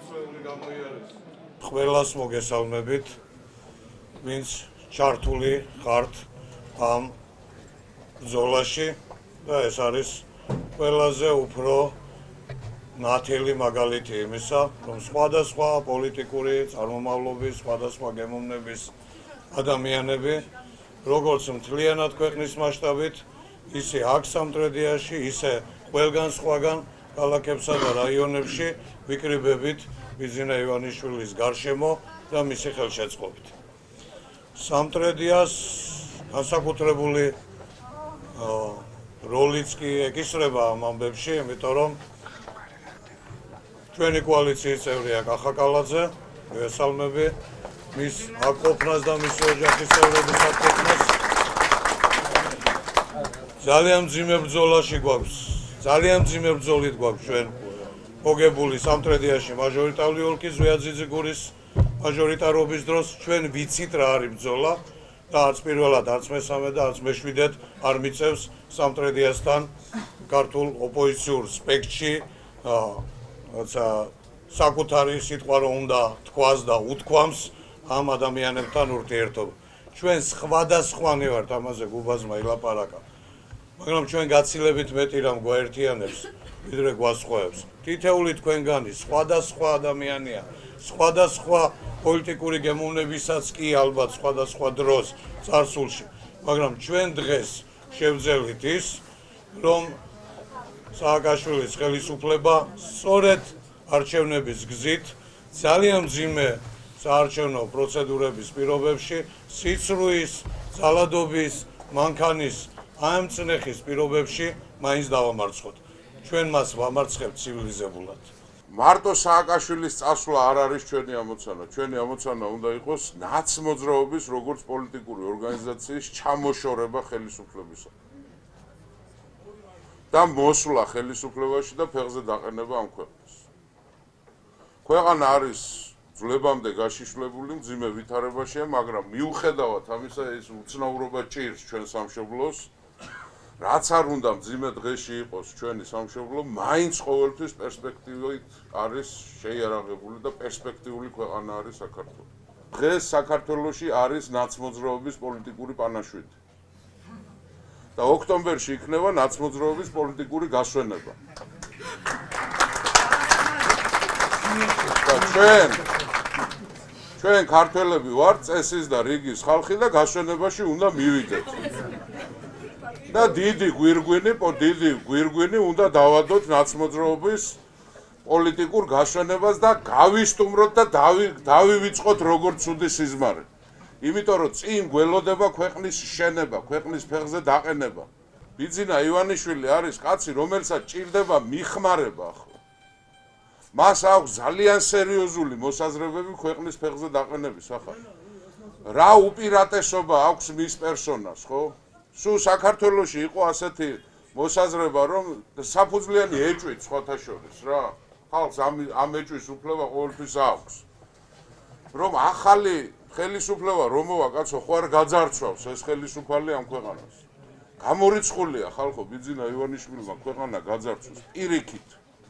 გამოცვლეული გამოიარეს. ყველას მოგესალმებით, ვინც ჩართული ხართ ამ ზოლაში და ეს არის ყველაზე უფრო ნათელი მაგალითი იმისა, რომ სხვადასხვა პოლიტიკური წარმომავლობის, სხვადასხვა გემოვნების ადამიანები როგორც მთლიანად ქვეყნის მასშტაბით, ისე აქ სამტრედიაში, ისე ყველგან სხვაგან ქალაქებსა და რაიონებში ვიკრიბებით ბიზინა ივანიშვილის გარშემო და მისი ხელშეწყობით. სამტრედიას განსაკუთრებული როლიც კი ეკისრება ამ ამბებში, იმიტომ რომ ჩვენი კოალიციის წევრი ახაკალაძე, ესალმები მის აკოფნას და მის ოჯახის წევრების აკოფნას. ძალიან ძიმე ბრძოლაში გვაქვს. ძალიან ძიმე ბრძოლით გვაქვს ჩვენ მოგებული სამტრედიაში მაჟორიტარული ოლქის ზვიაძიძიგურის მაჟორიტარობის დროს ჩვენ ვიცით რა არის ბრძოლა და არც პირველად, არც მესამე და არც მეშვიდეთ არ მიწევს სამტრედიასთან ქართულ ოპოზიციურ სპექტში რაცა საკუთარი სიტყვა რომ უნდა თქვას და უთქვამს ამ ადამიანებთან ურთიერთობა. ჩვენ სხვადასხვანი ვართ ამაზე გუბაზმა ილაპარაკა. მაგრამ ჩვენ გაცილებით მეტი რამ გვაერთიანებს ვიდრე გვასხვაებს. თითეული თქვენგანი სხვადასხვა ადამიანია, სხვადასხვა პოლიტიკური გემოვნებისაც კი ალბათ სხვადასხვა დროს წარსულში, მაგრამ ჩვენ დღეს შევძელით ის, რომ სააკაშვილის ხელისუფლება სწორედ არჩევნების გზით ძალიან ძიმე საარჩევნო პროცედურების პირობებში სიცრუის, ძალადობის, მანქანის ამწნეხის პირობებში მაინც დავამარცხოთ. ჩვენ მას ვამარცხებთ ცივილიზებულად. მარტო სააკაშვილის წასვლა არ არის ჩვენი ამოცანა. ჩვენი ამოცანა უნდა იყოს ნაცმოძრაობის როგორც პოლიტიკური ორგანიზაციის ჩამოშორება ხელისუფლებისა. და მოსვლა ხელისუფლებაში და ფეხზე დაყენება ამ ქვეყნას. ქვეყანა არის ძლებამდე გაშიშვლებული მძიმე ვითარებაშია, მაგრამ მიუხედავად ამისა ეს უცნაურობა ჭირს ჩვენ სამშობლოს. რაც არ უნდა მძიმე დღეში იყოს ჩვენი სამშობლო, მაინც ყოველთვის პერსპექტივით არის შეიარაღებული და პერსპექტიული ქვეყანა არის საქართველო. დღეს საქართველოში არის ნაცმოძრაობის პოლიტიკური პანაშვიდი. და ოქტომბერში იქნება ნაცმოძრაობის პოლიტიკური გასვენება. და ჩვენ ჩვენ ქართველები ვართ წესის და რიგის ხალხი და გასვენებაში უნდა მივიდეთ. და დიდი გვირგვინი, დიდი გვირგვინი უნდა დავადოთ ნაცმოძრაობის პოლიტიკურ გასვენებას და გავისტუმროთ და დავივიწყოთ როგორც ცუდი სიზმარი. იმიტომ რომ წინ გველოდება ქვეყნის შენება, ქვეყნის ფეხზე დაყენება. ბიძინა ივანიშვილი არის კაცი, რომელსაც ჭირდება მიხმარება ახლა. მას აქვს ძალიან სერიოზული მოსაზრებები ქვეყნის ფეხზე დაყენების ახლა. რა უპირატესობა აქვს მის პერსონას, ხო? სულ საქართველოსი იყო ასეთი მოსაზრება, რომ საფუძვლიანი ეჭვით სხვათა შორის რა. ხალხს ამ ამ ეჭვის უფლება ყოველთვის აქვს. რომ ახალი ხელისუფლება რომოვა კაცო ხო არ გაძარცვავს ეს ხელისუფალი ამ ქვეყანას გამორიცხულია ხალხო ბიძინა ივანიშვილმა ქვეყანა გაძარცვოს პირიქით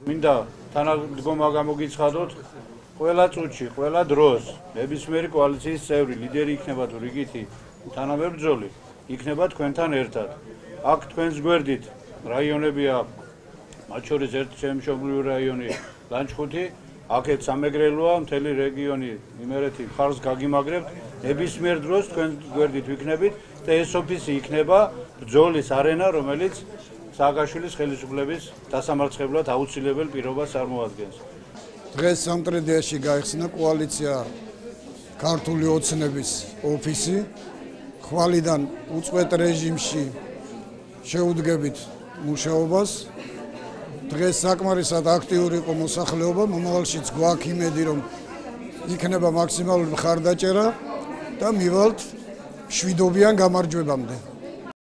მინდა თანადგომა გამოგიცხადოთ ყველა წუთში ყველა დროს ნებისმიერი კოალიციის წევრი ლიდერი იქნება თუ რიგითი თანამებრძოლი იქნება თქვენთან ერთად. აქ თქვენს გვერდით რაიონები აქვს. მათ შორის ერთ შემშობლიური რაიონი ლანჩხუთი აქეთ სამეგრელოა მთელი რეგიონი იმერეთი ხარს გაგიმაგრებთ. ნებისმიერ დროს თქვენ გვერდით ვიქნებით და ეს ოფისი იქნება ბრძოლის არენა რომელიც სააგაშვილის ხელისუფლების დასამარცხებლად აუცილებელ პირობას წარმოადგენს. დღეს სამტრედიაში გაიხსნა კოალიცია ქართული ოცნების ოფისი ხვალიდან უწყვეტ რეჟიმში შეუდგებით მუშაობას დღეს საკმარისად აქტიური იყო მოსახლეობა, მომავალშიც გვაქვს იმედი, რომ იქნება მაქსიმალური მხარდაჭერა და მივალთ შვიდობიან გამარჯვებამდე.